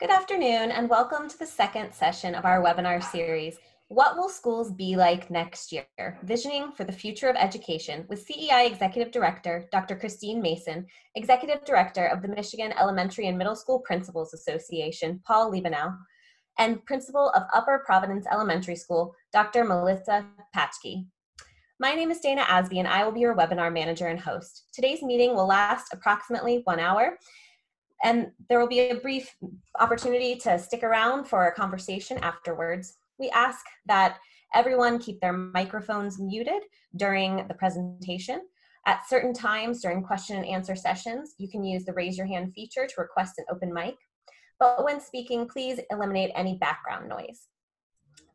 Good afternoon and welcome to the second session of our webinar series, What Will Schools Be Like Next Year? Visioning for the Future of Education with CEI Executive Director, Dr. Christine Mason, Executive Director of the Michigan Elementary and Middle School Principals Association, Paul Liebenow, and Principal of Upper Providence Elementary School, Dr. Melissa Patschke. My name is Dana Asby and I will be your webinar manager and host. Today's meeting will last approximately one hour and there will be a brief opportunity to stick around for a conversation afterwards. We ask that everyone keep their microphones muted during the presentation. At certain times during question and answer sessions, you can use the raise your hand feature to request an open mic. But when speaking, please eliminate any background noise.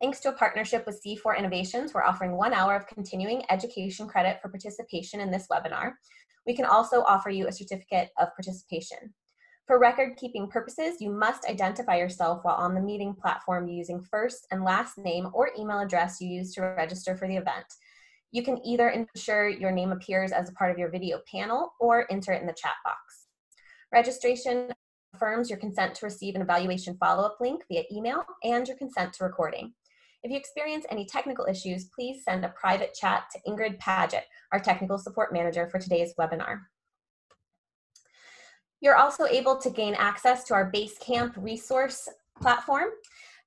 Thanks to a partnership with C4 Innovations, we're offering one hour of continuing education credit for participation in this webinar. We can also offer you a certificate of participation. For record keeping purposes, you must identify yourself while on the meeting platform using first and last name or email address you use to register for the event. You can either ensure your name appears as a part of your video panel or enter it in the chat box. Registration affirms your consent to receive an evaluation follow-up link via email and your consent to recording. If you experience any technical issues, please send a private chat to Ingrid Paget, our technical support manager for today's webinar. You're also able to gain access to our Basecamp resource platform.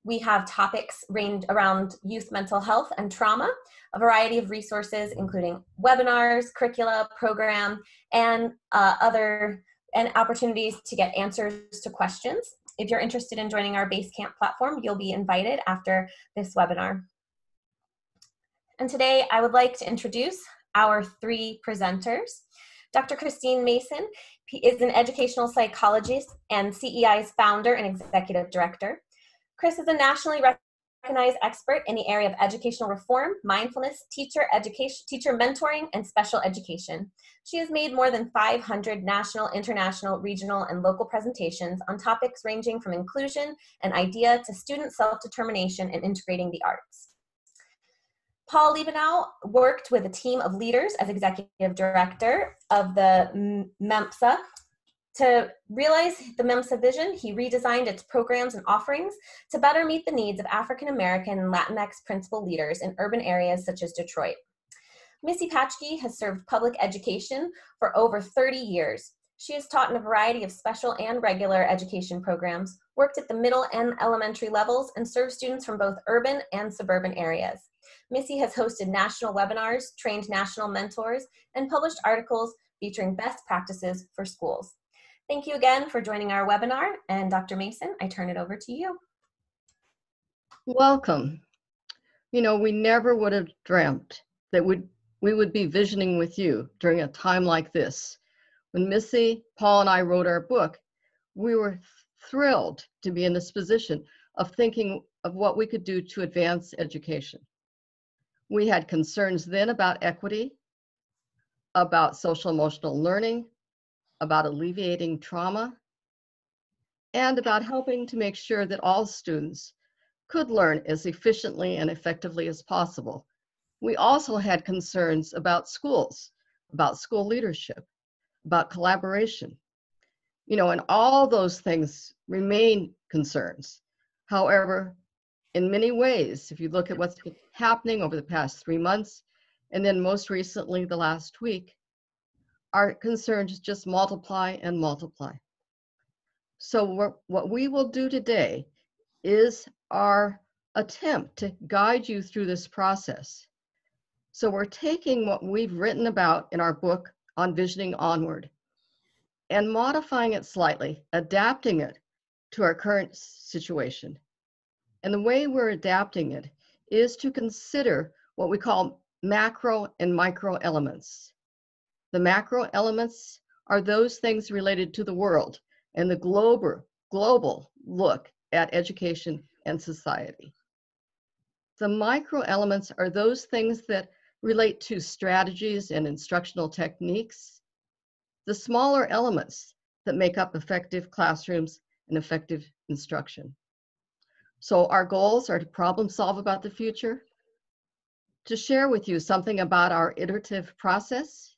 We have topics ranged around youth mental health and trauma, a variety of resources, including webinars, curricula, program, and uh, other and opportunities to get answers to questions. If you're interested in joining our Basecamp platform, you'll be invited after this webinar. And today I would like to introduce our three presenters. Dr. Christine Mason is an educational psychologist and CEI's founder and executive director. Chris is a nationally recognized expert in the area of educational reform, mindfulness, teacher education, teacher mentoring, and special education. She has made more than 500 national, international, regional, and local presentations on topics ranging from inclusion and IDEA to student self-determination and integrating the arts. Paul Liebenow worked with a team of leaders as executive director of the MEMSPA. To realize the MEMSPA vision, he redesigned its programs and offerings to better meet the needs of African American and Latinx principal leaders in urban areas such as Detroit. Missy Patschke has served public education for over 30 years. She has taught in a variety of special and regular education programs, worked at the middle and elementary levels, and served students from both urban and suburban areas. Missy has hosted national webinars, trained national mentors, and published articles featuring best practices for schools. Thank you again for joining our webinar, and Dr. Mason, I turn it over to you. Welcome. You know, we never would have dreamt that would we would be visioning with you during a time like this. When Missy, Paul, and I wrote our book, we were thrilled to be in this position of thinking of what we could do to advance education. We had concerns then about equity, about social emotional learning, about alleviating trauma, and about helping to make sure that all students could learn as efficiently and effectively as possible. We also had concerns about schools, about school leadership, about collaboration. You know, and all those things remain concerns. However, in many ways, if you look at what's been happening over the past three months, and then most recently the last week, our concerns just multiply and multiply. So what we will do today is our attempt to guide you through this process. So we're taking what we've written about in our book on Visioning Onward and modifying it slightly, adapting it to our current situation and the way we're adapting it is to consider what we call macro and micro elements. The macro elements are those things related to the world and the global, global look at education and society. The micro elements are those things that relate to strategies and instructional techniques. The smaller elements that make up effective classrooms and effective instruction. So our goals are to problem solve about the future, to share with you something about our iterative process,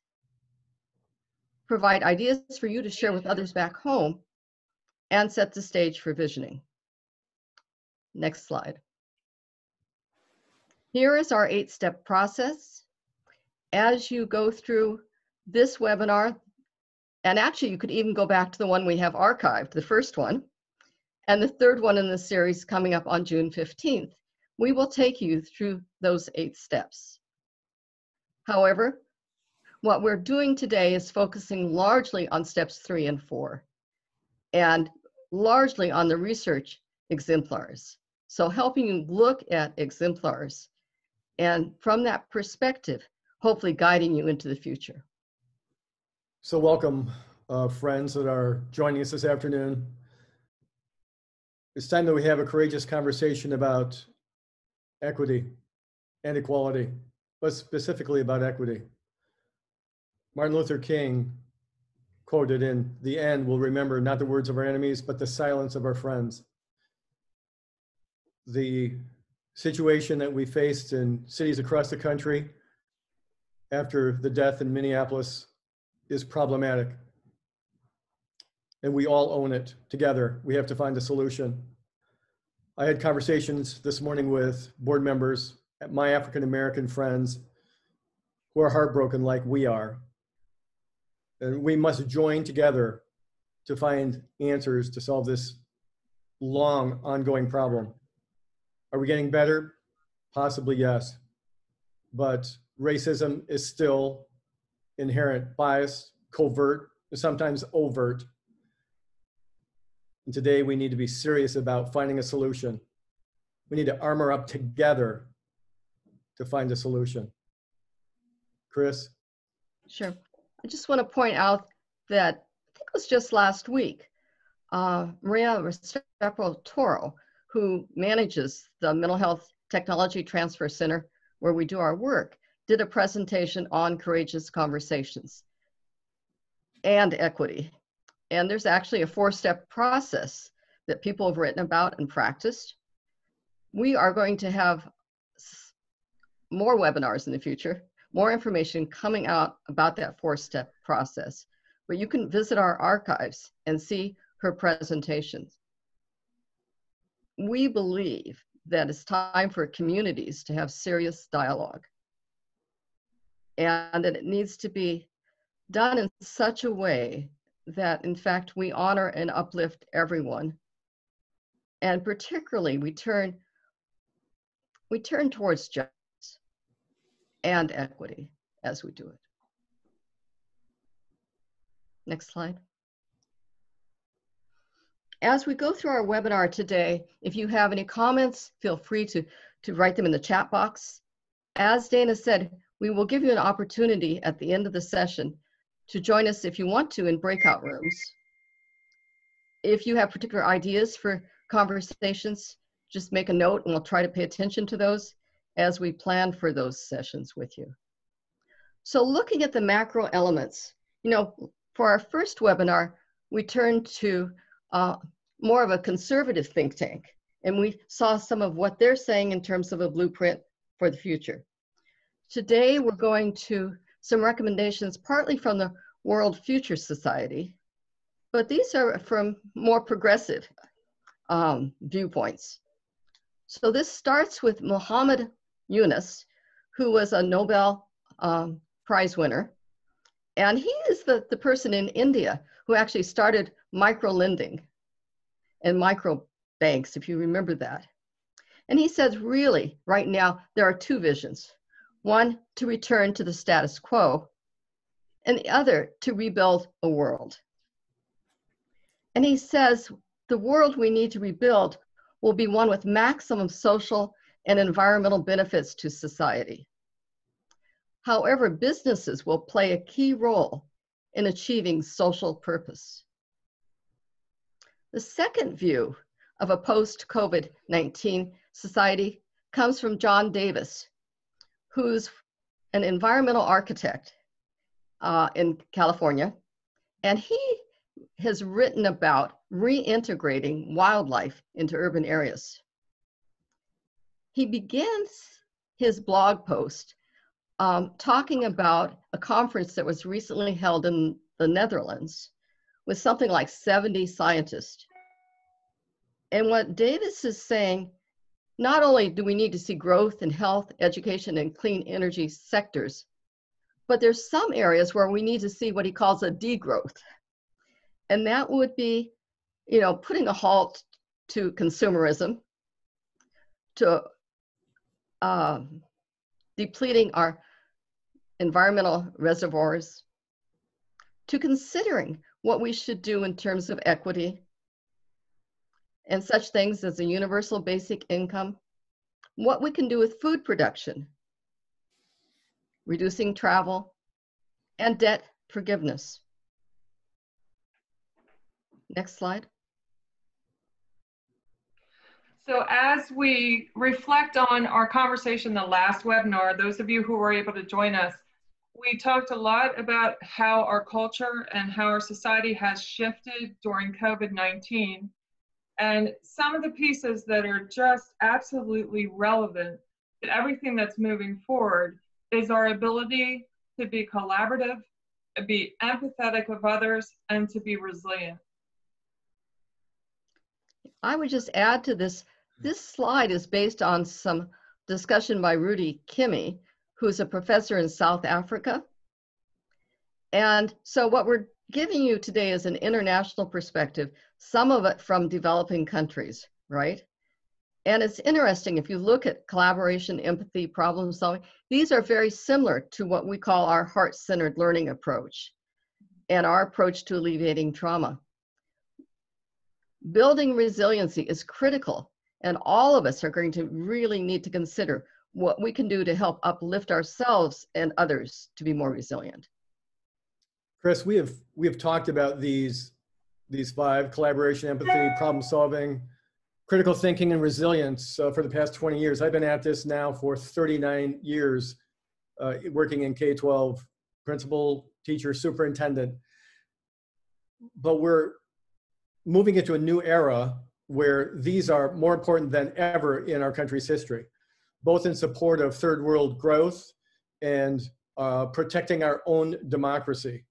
provide ideas for you to share with others back home, and set the stage for visioning. Next slide. Here is our eight-step process. As you go through this webinar, and actually you could even go back to the one we have archived, the first one, and the third one in the series coming up on June 15th. We will take you through those eight steps. However, what we're doing today is focusing largely on steps three and four, and largely on the research exemplars. So helping you look at exemplars, and from that perspective, hopefully guiding you into the future. So welcome, uh, friends that are joining us this afternoon. It's time that we have a courageous conversation about equity and equality, but specifically about equity. Martin Luther King quoted in the end, we'll remember not the words of our enemies, but the silence of our friends. The situation that we faced in cities across the country after the death in Minneapolis is problematic. And we all own it together. We have to find a solution. I had conversations this morning with board members, my African American friends, who are heartbroken like we are. And we must join together to find answers to solve this long ongoing problem. Are we getting better? Possibly yes. But racism is still inherent, bias, covert, sometimes overt. And today we need to be serious about finding a solution. We need to armor up together to find a solution. Chris? Sure. I just want to point out that I think it was just last week, uh, Maria Restrepo Toro, who manages the Mental Health Technology Transfer Center where we do our work, did a presentation on courageous conversations and equity. And there's actually a four step process that people have written about and practiced. We are going to have more webinars in the future more information coming out about that four-step process. But you can visit our archives and see her presentations. We believe that it's time for communities to have serious dialogue and that it needs to be done in such a way that in fact we honor and uplift everyone and particularly we turn we turn towards justice and equity as we do it. Next slide. As we go through our webinar today, if you have any comments, feel free to, to write them in the chat box. As Dana said, we will give you an opportunity at the end of the session to join us if you want to in breakout rooms. If you have particular ideas for conversations, just make a note and we'll try to pay attention to those as we plan for those sessions with you. So looking at the macro elements, you know, for our first webinar, we turned to uh, more of a conservative think tank, and we saw some of what they're saying in terms of a blueprint for the future. Today, we're going to some recommendations partly from the World Future Society, but these are from more progressive um, viewpoints. So this starts with Muhammad Yunus, who was a Nobel um, Prize winner. And he is the, the person in India who actually started micro lending and micro banks, if you remember that. And he says, really, right now, there are two visions one, to return to the status quo, and the other, to rebuild a world. And he says, the world we need to rebuild will be one with maximum social and environmental benefits to society. However, businesses will play a key role in achieving social purpose. The second view of a post COVID 19 society comes from John Davis, who's an environmental architect uh, in California. And he has written about reintegrating wildlife into urban areas he begins his blog post um, talking about a conference that was recently held in the Netherlands with something like 70 scientists And what Davis is saying, not only do we need to see growth in health, education, and clean energy sectors, but there's some areas where we need to see what he calls a degrowth. And that would be, you know, putting a halt to consumerism, to uh, depleting our environmental reservoirs, to considering what we should do in terms of equity and such things as a universal basic income, what we can do with food production, reducing travel, and debt forgiveness. Next slide. So as we reflect on our conversation the last webinar, those of you who were able to join us, we talked a lot about how our culture and how our society has shifted during COVID-19. And some of the pieces that are just absolutely relevant to everything that's moving forward is our ability to be collaborative, be empathetic of others, and to be resilient. I would just add to this this slide is based on some discussion by Rudy Kimmy, who's a professor in South Africa. And so what we're giving you today is an international perspective, some of it from developing countries, right? And it's interesting if you look at collaboration, empathy, problem solving, these are very similar to what we call our heart centered learning approach and our approach to alleviating trauma. Building resiliency is critical and all of us are going to really need to consider what we can do to help uplift ourselves and others to be more resilient. Chris, we have we have talked about these these five collaboration, empathy, problem solving, critical thinking, and resilience uh, for the past 20 years. I've been at this now for 39 years, uh, working in K-12, principal, teacher, superintendent. But we're moving into a new era where these are more important than ever in our country's history, both in support of third world growth and uh, protecting our own democracy.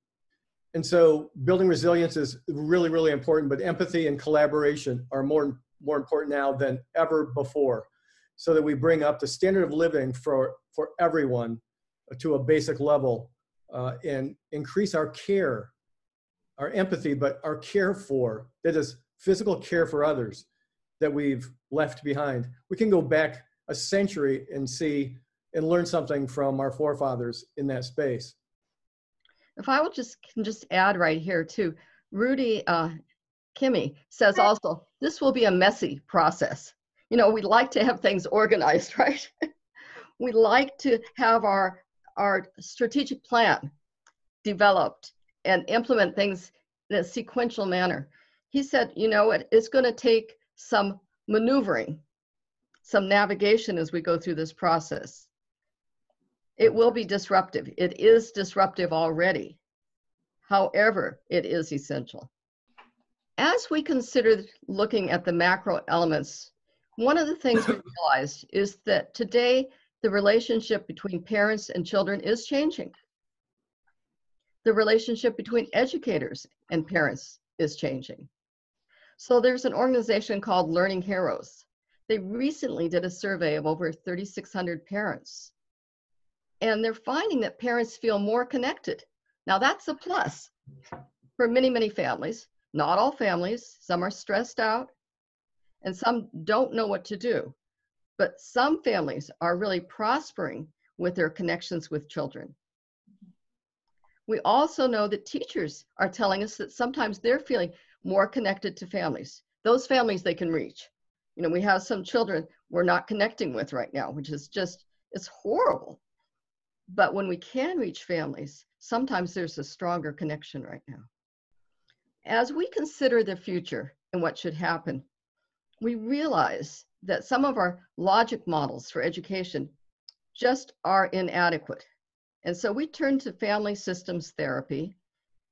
And so building resilience is really, really important, but empathy and collaboration are more, more important now than ever before so that we bring up the standard of living for, for everyone to a basic level uh, and increase our care, our empathy, but our care for, that is physical care for others that we've left behind. We can go back a century and see and learn something from our forefathers in that space. If I will just can just add right here too, Rudy uh, Kimmy says also this will be a messy process. You know, we like to have things organized, right? we like to have our our strategic plan developed and implement things in a sequential manner he said, you know, it, it's going to take some maneuvering, some navigation as we go through this process. It will be disruptive. It is disruptive already. However, it is essential. As we consider looking at the macro elements, one of the things we realized is that today the relationship between parents and children is changing. The relationship between educators and parents is changing. So there's an organization called Learning Heroes. They recently did a survey of over 3,600 parents. And they're finding that parents feel more connected. Now that's a plus for many, many families. Not all families. Some are stressed out and some don't know what to do. But some families are really prospering with their connections with children. We also know that teachers are telling us that sometimes they're feeling more connected to families. Those families they can reach. You know, we have some children we're not connecting with right now, which is just, it's horrible. But when we can reach families, sometimes there's a stronger connection right now. As we consider the future and what should happen, we realize that some of our logic models for education just are inadequate. And so we turn to family systems therapy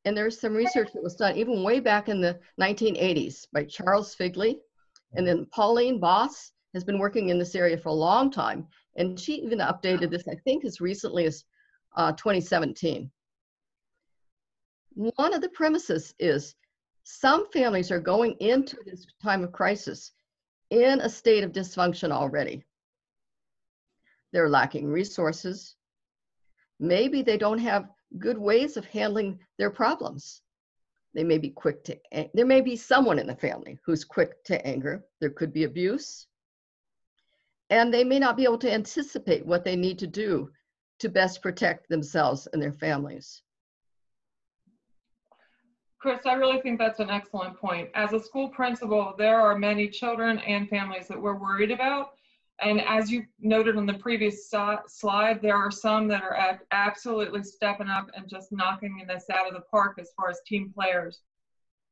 and there's some research that was done even way back in the 1980s by Charles Figley. And then Pauline Boss has been working in this area for a long time. And she even updated this, I think, as recently as uh, 2017. One of the premises is Some families are going into this time of crisis in a state of dysfunction already. They're lacking resources. Maybe they don't have good ways of handling their problems. They may be quick to, there may be someone in the family who's quick to anger. There could be abuse. And they may not be able to anticipate what they need to do to best protect themselves and their families. Chris, I really think that's an excellent point. As a school principal, there are many children and families that we're worried about. And as you noted on the previous slide, there are some that are absolutely stepping up and just knocking this out of the park as far as team players.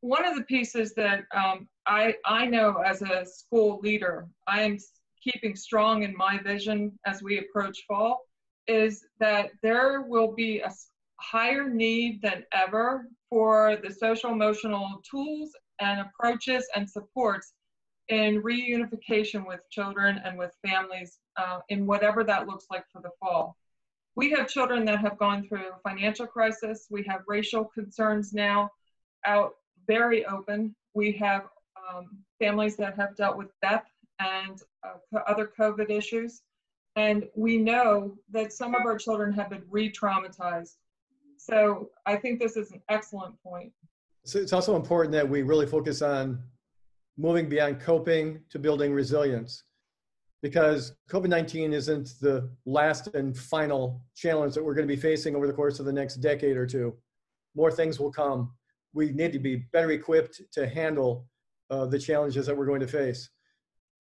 One of the pieces that um, I, I know as a school leader, I am keeping strong in my vision as we approach fall is that there will be a higher need than ever for the social emotional tools and approaches and supports in reunification with children and with families uh, in whatever that looks like for the fall. We have children that have gone through a financial crisis. We have racial concerns now out very open. We have um, families that have dealt with death and uh, other COVID issues. And we know that some of our children have been re traumatized. So I think this is an excellent point. So it's also important that we really focus on moving beyond coping to building resilience because COVID 19 isn't the last and final challenge that we're going to be facing over the course of the next decade or two. More things will come. We need to be better equipped to handle uh, the challenges that we're going to face.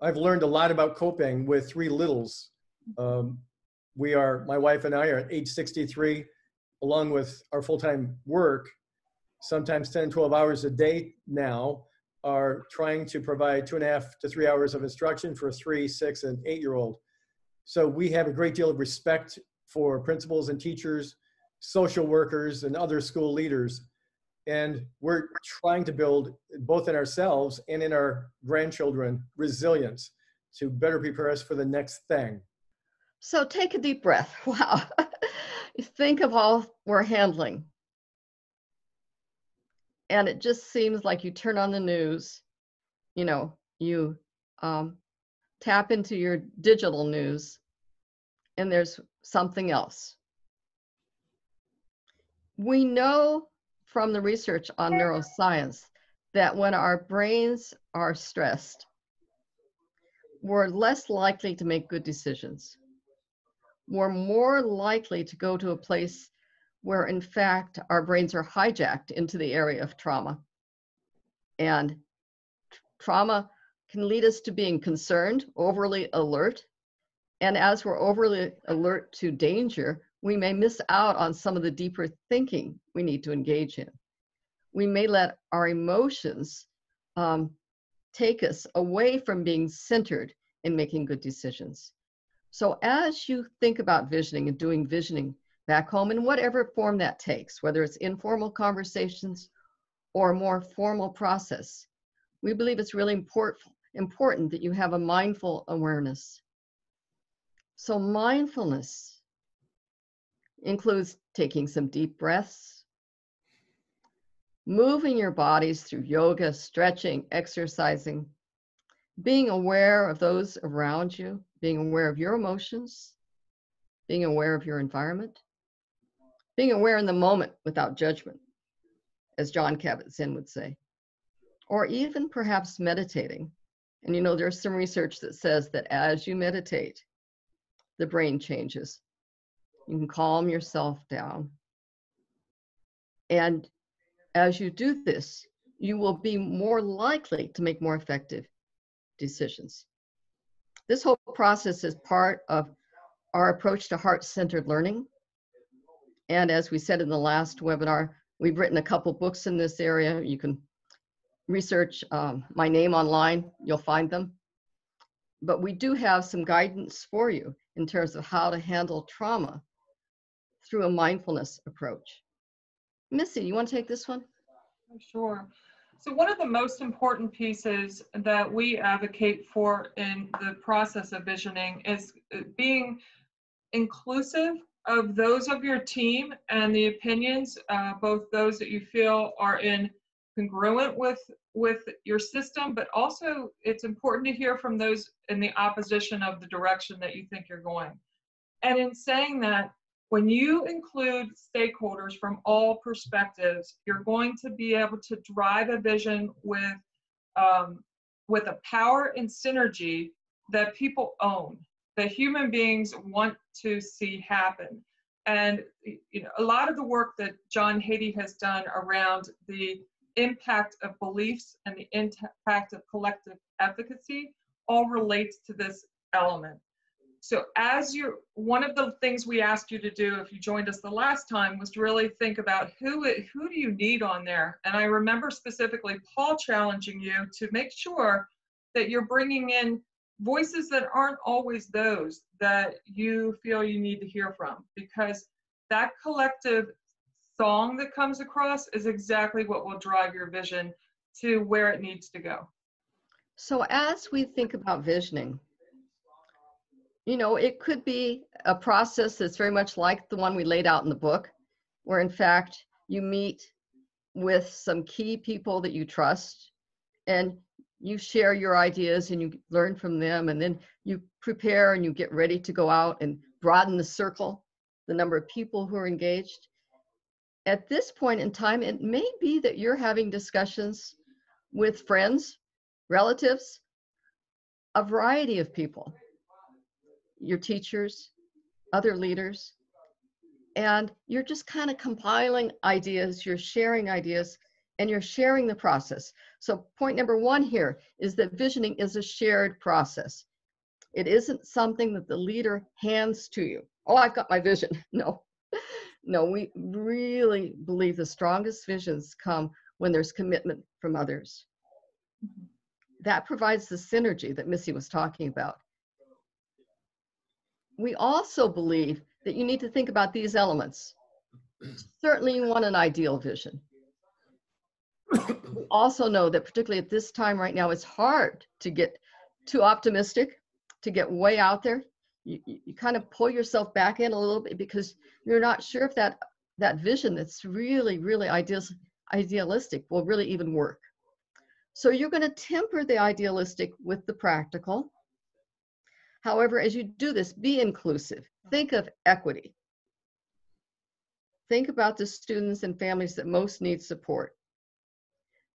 I've learned a lot about coping with three littles. Um, we are, my wife and I are at age 63, along with our full time work, sometimes 10, 12 hours a day now are trying to provide two and a half to three hours of instruction for a three, six, and eight year old. So we have a great deal of respect for principals and teachers, social workers, and other school leaders. And we're trying to build both in ourselves and in our grandchildren resilience to better prepare us for the next thing. So take a deep breath. Wow. Think of all we're handling and it just seems like you turn on the news you know you um, tap into your digital news and there's something else we know from the research on neuroscience that when our brains are stressed we're less likely to make good decisions we're more likely to go to a place where in fact our brains are hijacked into the area of trauma. And trauma can lead us to being concerned, overly alert. And as we're overly alert to danger, we may miss out on some of the deeper thinking we need to engage in. We may let our emotions um, take us away from being centered in making good decisions. So, as you think about visioning and doing visioning back home in whatever form that takes, whether it's informal conversations or a more formal process. We believe it's really important, important that you have a mindful awareness. So, mindfulness includes taking some deep breaths, moving your bodies through yoga, stretching, exercising, being aware of those around you, being aware of your emotions, being aware of your environment, being aware in the moment without judgment, as Jon Kabat-Zinn would say, or even perhaps meditating. And you know, there's some research that says that as you meditate, the brain changes. You can calm yourself down. And as you do this, you will be more likely to make more effective decisions. This whole process is part of our approach to heart centered learning, and as we said in the last webinar, we've written a couple books in this area. You can research um, my name online, you'll find them. But we do have some guidance for you in terms of how to handle trauma through a mindfulness approach. Missy, you want to take this one? Sure. So one of the most important pieces that we advocate for in the process of visioning is uh, being inclusive of those of your team and the opinions, uh, both those that you feel are in congruent with with your system but also it's important to hear from those in the opposition of the direction that you think you're going and in saying that when you include stakeholders from all perspectives you're going to be able to drive a vision with um, with a power and synergy that people own that human beings want to see happen and you know a lot of the work that john Hattie has done around the impact of beliefs and the impact of collective efficacy all relates to this element. So as you one of the things we asked you to do if you joined us the last time was to really think about who who do you need on there. And I remember specifically Paul challenging you to make sure that you're bringing in voices that aren't always those that you feel you need to hear from because that collective song that comes across is exactly what will drive your vision to where it needs to go. So, as we think about visioning, you know, it could be a process that's very much like the one we laid out in the book, where in fact you meet with some key people that you trust and you share your ideas and you learn from them, and then you prepare and you get ready to go out and broaden the circle, the number of people who are engaged. At this point in time, it may be that you're having discussions with friends, relatives, a variety of people, your teachers, other leaders, and you're just kind of compiling ideas, you're sharing ideas, and you're sharing the process. So, point number one here is that visioning is a shared process. It isn't something that the leader hands to you. Oh, I've got my vision. No, no, we really believe the strongest visions come when there's commitment from others. Mm-hmm. That provides the synergy that Missy was talking about. We also believe that you need to think about these elements. Certainly, you want an ideal vision. we also know that, particularly at this time right now, it's hard to get too optimistic, to get way out there you, you kind of pull yourself back in a little bit because you're not sure if that that vision that's really really ideal, idealistic will really even work so you're going to temper the idealistic with the practical however as you do this be inclusive think of equity think about the students and families that most need support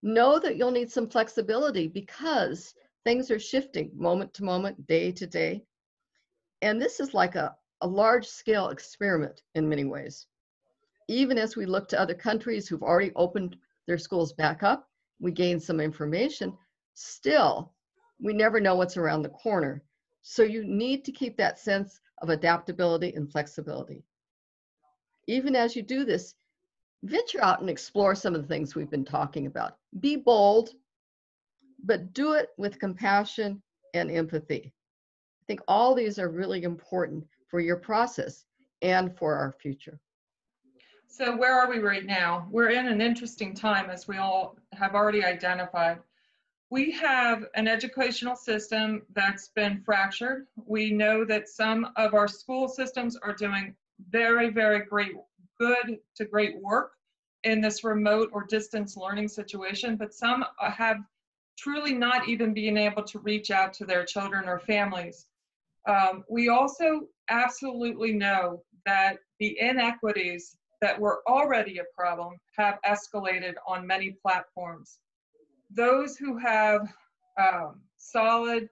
know that you'll need some flexibility because things are shifting moment to moment day to day and this is like a, a large scale experiment in many ways. Even as we look to other countries who've already opened their schools back up, we gain some information. Still, we never know what's around the corner. So you need to keep that sense of adaptability and flexibility. Even as you do this, venture out and explore some of the things we've been talking about. Be bold, but do it with compassion and empathy I think all these are really important for your process and for our future. So where are we right now? We're in an interesting time as we all have already identified. We have an educational system that's been fractured. We know that some of our school systems are doing very, very great, good to great work in this remote or distance learning situation, but some have truly not even been able to reach out to their children or families. Um, we also absolutely know that the inequities that were already a problem have escalated on many platforms. Those who have um, solid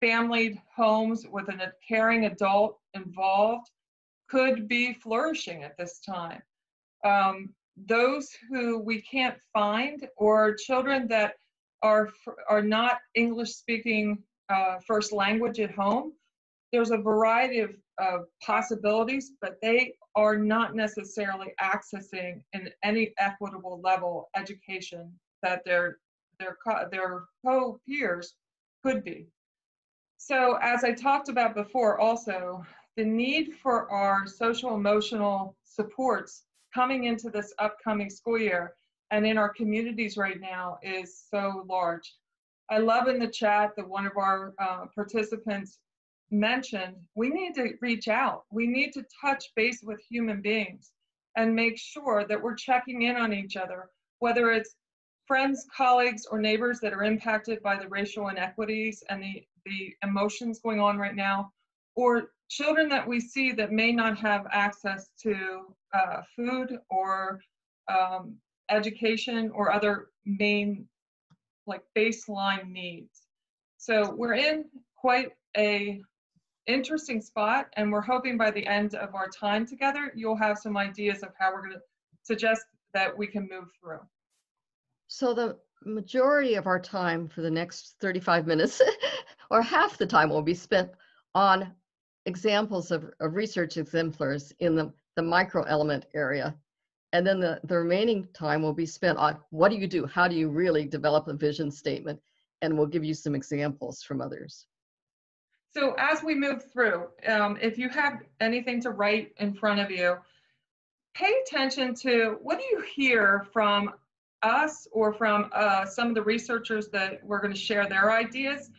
family homes with a caring adult involved could be flourishing at this time. Um, those who we can't find or children that are are not English speaking uh, first language at home there's a variety of, of possibilities, but they are not necessarily accessing in any equitable level education that their their co- their co-peers could be. So as I talked about before, also the need for our social emotional supports coming into this upcoming school year and in our communities right now is so large. I love in the chat that one of our uh, participants mentioned, we need to reach out. We need to touch base with human beings and make sure that we're checking in on each other, whether it's friends, colleagues, or neighbors that are impacted by the racial inequities and the, the emotions going on right now, or children that we see that may not have access to uh, food or um, education or other main like baseline needs. So we're in quite a interesting spot and we're hoping by the end of our time together you'll have some ideas of how we're going to suggest that we can move through. So the majority of our time for the next 35 minutes or half the time will be spent on examples of, of research exemplars in the, the micro element area. And then the, the remaining time will be spent on what do you do? How do you really develop a vision statement? And we'll give you some examples from others. So as we move through, um, if you have anything to write in front of you, pay attention to what do you hear from us or from uh, some of the researchers that we're going to share their ideas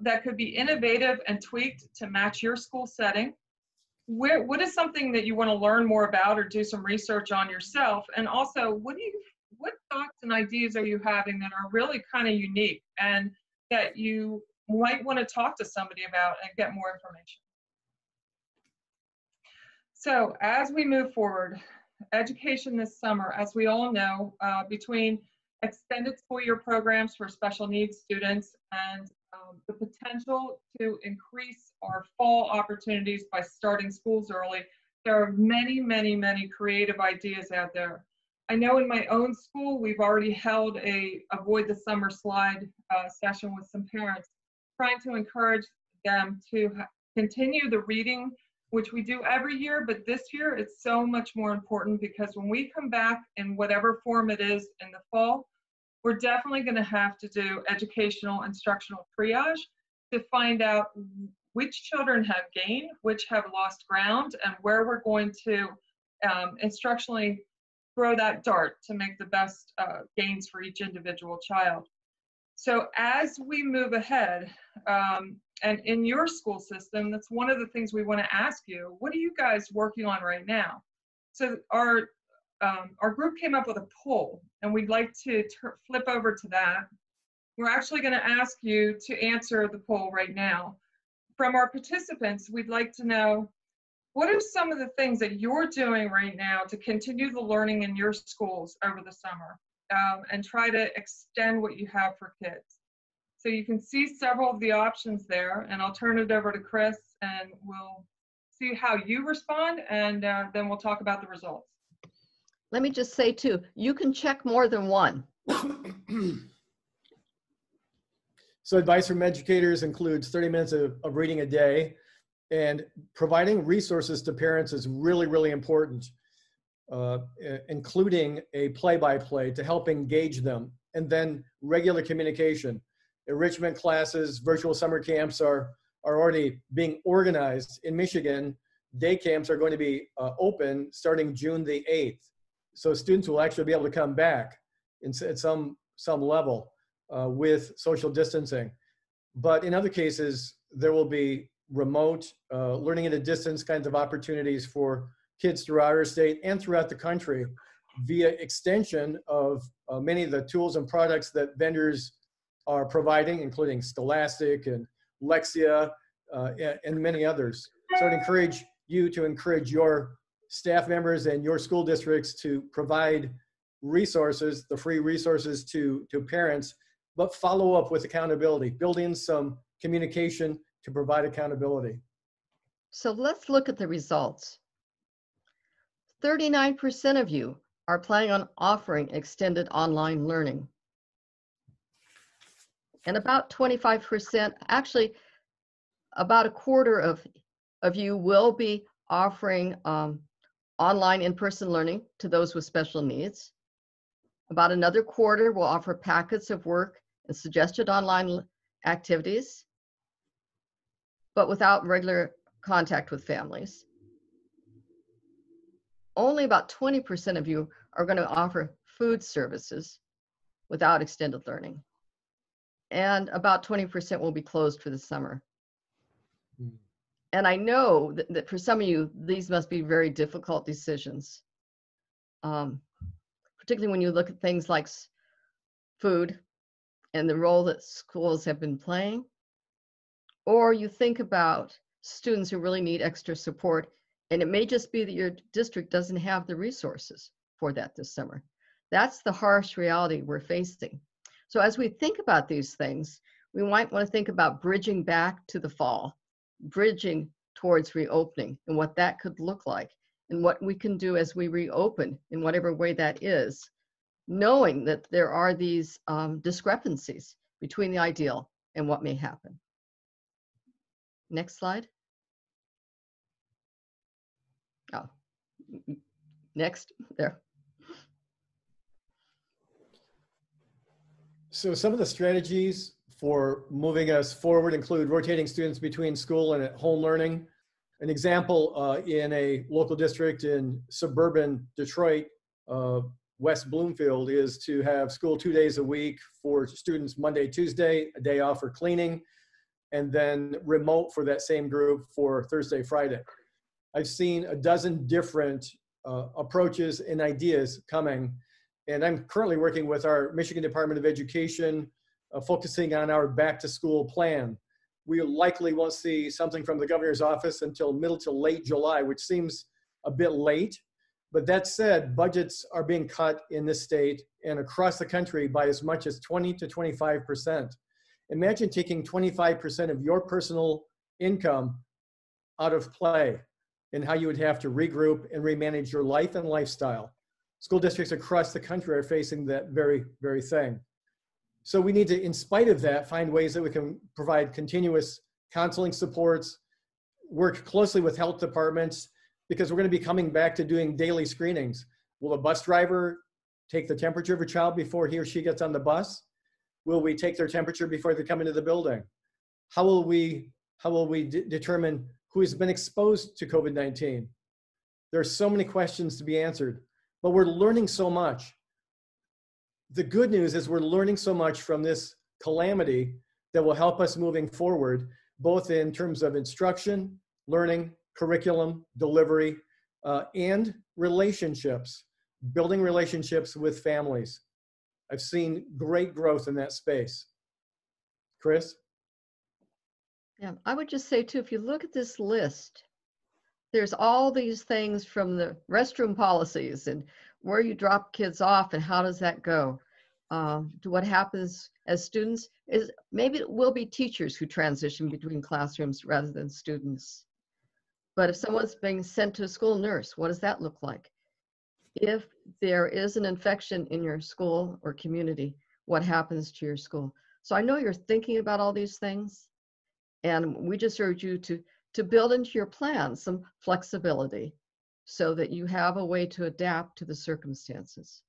that could be innovative and tweaked to match your school setting? Where what is something that you want to learn more about or do some research on yourself? And also what do you what thoughts and ideas are you having that are really kind of unique and that you might want to talk to somebody about and get more information? So as we move forward education this summer as we all know uh, between extended school year programs for special needs students and um, the potential to increase our fall opportunities by starting schools early. There are many, many, many creative ideas out there. I know in my own school, we've already held a avoid the summer slide uh, session with some parents, trying to encourage them to continue the reading, which we do every year, but this year it's so much more important because when we come back in whatever form it is in the fall, we're definitely going to have to do educational instructional triage to find out which children have gained, which have lost ground, and where we're going to um, instructionally throw that dart to make the best uh, gains for each individual child. So as we move ahead, um, and in your school system, that's one of the things we want to ask you. What are you guys working on right now? So our um, our group came up with a poll, and we'd like to flip over to that. We're actually going to ask you to answer the poll right now. From our participants, we'd like to know what are some of the things that you're doing right now to continue the learning in your schools over the summer um, and try to extend what you have for kids. So you can see several of the options there, and I'll turn it over to Chris and we'll see how you respond, and uh, then we'll talk about the results. Let me just say too, you can check more than one. so advice from educators includes 30 minutes of, of reading a day and providing resources to parents is really, really important, uh, including a play-by-play -play to help engage them and then regular communication. Enrichment classes, virtual summer camps are, are already being organized in Michigan. Day camps are going to be uh, open starting June the 8th so students will actually be able to come back in, at some some level uh, with social distancing. But in other cases, there will be remote uh, learning at a distance kinds of opportunities for kids throughout our state and throughout the country via extension of uh, many of the tools and products that vendors are providing, including Scholastic and Lexia uh, and, many others. So I'd encourage you to encourage your staff members and your school districts to provide resources, the free resources to, to parents, but follow up with accountability, build in some communication to provide accountability. So let's look at the results. 39% of you are planning on offering extended online learning. And about 25%, actually about a quarter of, of you will be offering um, online in-person learning to those with special needs. About another quarter will offer packets of work and suggested online activities, but without regular contact with families. Only about 20% of you are going to offer food services without extended learning. And about 20% will be closed for the summer and I know that, that, for some of you, these must be very difficult decisions. Um, particularly when you look at things like food and the role that schools have been playing, or you think about students who really need extra support, and it may just be that your district doesn't have the resources for that this summer. That's the harsh reality we're facing. So as we think about these things, we might want to think about bridging back to the fall, bridging towards reopening and what that could look like and what we can do as we reopen in whatever way that is, knowing that there are these um, discrepancies between the ideal and what may happen. Next slide. Oh, next, there. So some of the strategies for moving us forward include rotating students between school and at home learning. An example uh, in a local district in suburban Detroit, uh, West Bloomfield, is to have school two days a week for students Monday, Tuesday, a day off for cleaning, and then remote for that same group for Thursday, Friday. I've seen a dozen different uh, approaches and ideas coming, and I'm currently working with our Michigan Department of Education, uh, focusing on our back to school plan. We likely won't see something from the governor's office until middle to late July, which seems a bit late. But that said, budgets are being cut in this state and across the country by as much as 20 to 25%. Imagine taking 25% of your personal income out of play and how you would have to regroup and remanage your life and lifestyle. School districts across the country are facing that very, very thing. So we need to, in spite of that, find ways that we can provide continuous counseling supports, work closely with health departments, because we're going to be coming back to doing daily screenings. Will a bus driver take the temperature of a child before he or she gets on the bus? Will we take their temperature before they come into the building? How will we, how will we determine who has been exposed to COVID-19? There are so many questions to be answered, but we're learning so much the good news is we're learning so much from this calamity that will help us moving forward, both in terms of instruction, learning, curriculum, delivery, uh, and relationships, building relationships with families. I've seen great growth in that space. Chris? Yeah, I would just say too, if you look at this list, there's all these things from the restroom policies and where you drop kids off and how does that go? Um, to what happens as students is maybe it will be teachers who transition between classrooms rather than students. But if someone's being sent to a school nurse what does that look like? If there is an infection in your school or community what happens to your school? So i know you're thinking about all these things and we just urge you to to build into your plan some flexibility so that you have a way to adapt to the circumstances.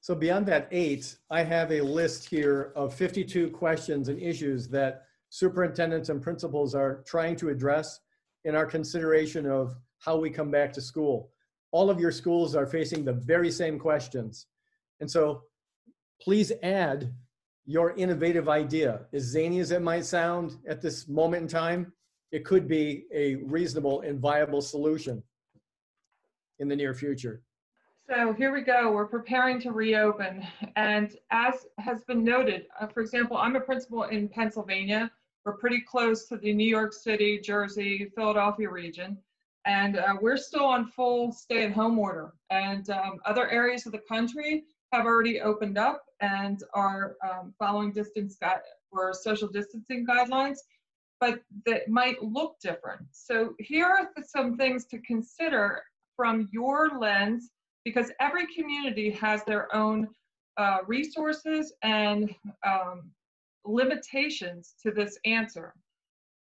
So beyond that eight, I have a list here of 52 questions and issues that superintendents and principals are trying to address in our consideration of how we come back to school. All of your schools are facing the very same questions. And so please add your innovative idea. As zany as it might sound at this moment in time, it could be a reasonable and viable solution in the near future? So here we go. We're preparing to reopen. And as has been noted, uh, for example, I'm a principal in Pennsylvania. We're pretty close to the New York City, Jersey, Philadelphia region. And uh, we're still on full stay at home order. And um, other areas of the country have already opened up and are um, following distance or social distancing guidelines, but that might look different. So here are some things to consider from your lens because every community has their own uh, resources and um, limitations to this answer.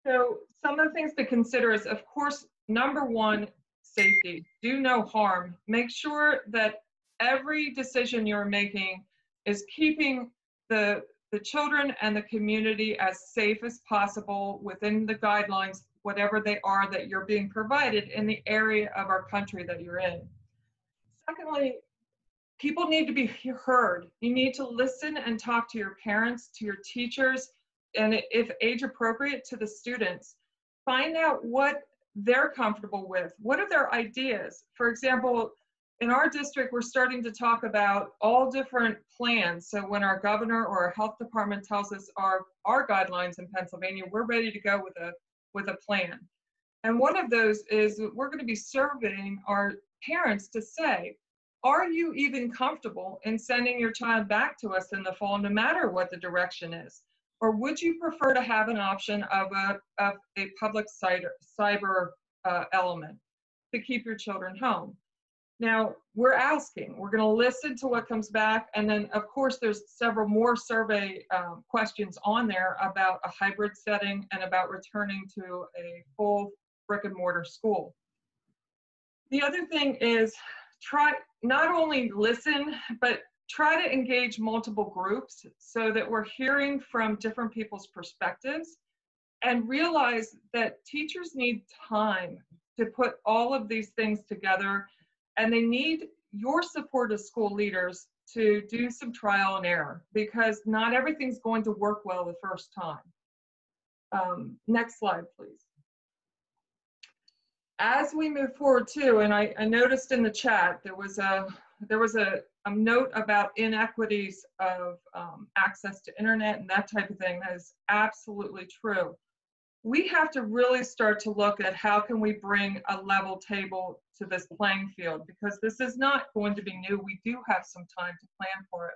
So some of the things to consider is, of course, number one, safety. Do no harm. Make sure that every decision you're making is keeping the, the children and the community as safe as possible within the guidelines whatever they are that you're being provided in the area of our country that you're in. Secondly, people need to be heard. You need to listen and talk to your parents, to your teachers, and if age appropriate, to the students. Find out what they're comfortable with. What are their ideas? For example, in our district, we're starting to talk about all different plans. So when our governor or our health department tells us our, our guidelines in Pennsylvania, we're ready to go with a, with a plan. And one of those is we're going to be surveying our parents to say, are you even comfortable in sending your child back to us in the fall, no matter what the direction is? Or would you prefer to have an option of a, of a public cyber, cyber uh, element to keep your children home? Now, we're asking, we're going to listen to what comes back. And then, of course, there's several more survey um, questions on there about a hybrid setting and about returning to a full brick and mortar school. The other thing is try not only listen, but try to engage multiple groups so that we're hearing from different people's perspectives and realize that teachers need time to put all of these things together and they need your support as school leaders to do some trial and error because not everything's going to work well the first time. Um, next slide, please. As we move forward too, and I, I noticed in the chat, there was a, there was a, a note about inequities of um, access to internet and that type of thing. That is absolutely true we have to really start to look at how can we bring a level table to this playing field because this is not going to be new. We do have some time to plan for it.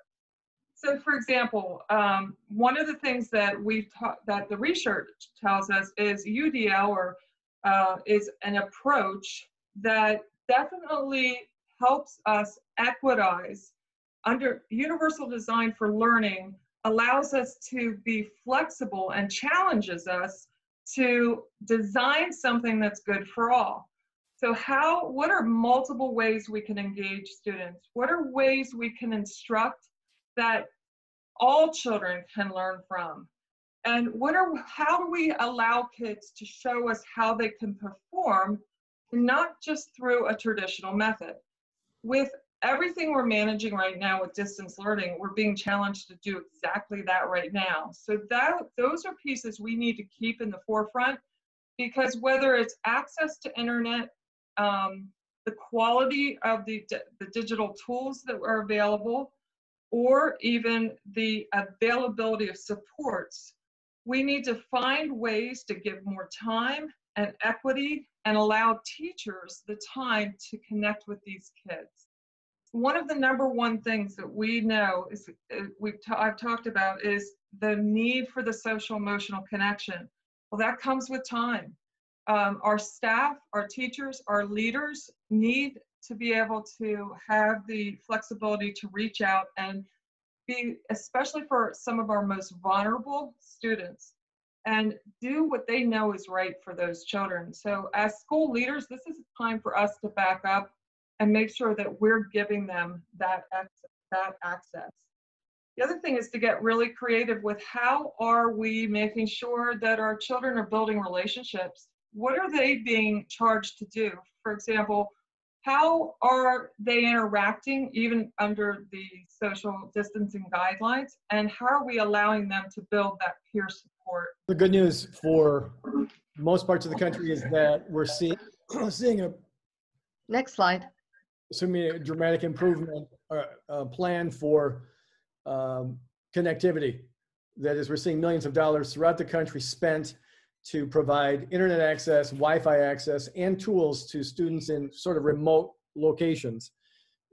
So, for example, um, one of the things that we've that the research tells us is UDL or uh, is an approach that definitely helps us equidize under universal design for learning allows us to be flexible and challenges us to design something that's good for all. So how, what are multiple ways we can engage students? What are ways we can instruct that all children can learn from? And what are, how do we allow kids to show us how they can perform, not just through a traditional method? With everything we're managing right now with distance learning, we're being challenged to do exactly that right now. So that those are pieces we need to keep in the forefront because whether it's access to internet, um, the quality of the, the digital tools that are available, or even the availability of supports, we need to find ways to give more time and equity and allow teachers the time to connect with these kids one of the number one things that we know is uh, we've t- I've talked about is the need for the social emotional connection. Well, that comes with time. Um, our staff, our teachers, our leaders need to be able to have the flexibility to reach out and be, especially for some of our most vulnerable students, and do what they know is right for those children. So, as school leaders, this is time for us to back up and make sure that we're giving them that, that access. The other thing is to get really creative with how are we making sure that our children are building relationships? What are they being charged to do? For example, how are they interacting even under the social distancing guidelines? And how are we allowing them to build that peer support? The good news for most parts of the country is that we're seeing, seeing a Next slide assuming a dramatic improvement uh, uh, plan for um, connectivity. That is, we're seeing millions of dollars throughout the country spent to provide internet access, Wi-Fi access, and tools to students in sort of remote locations.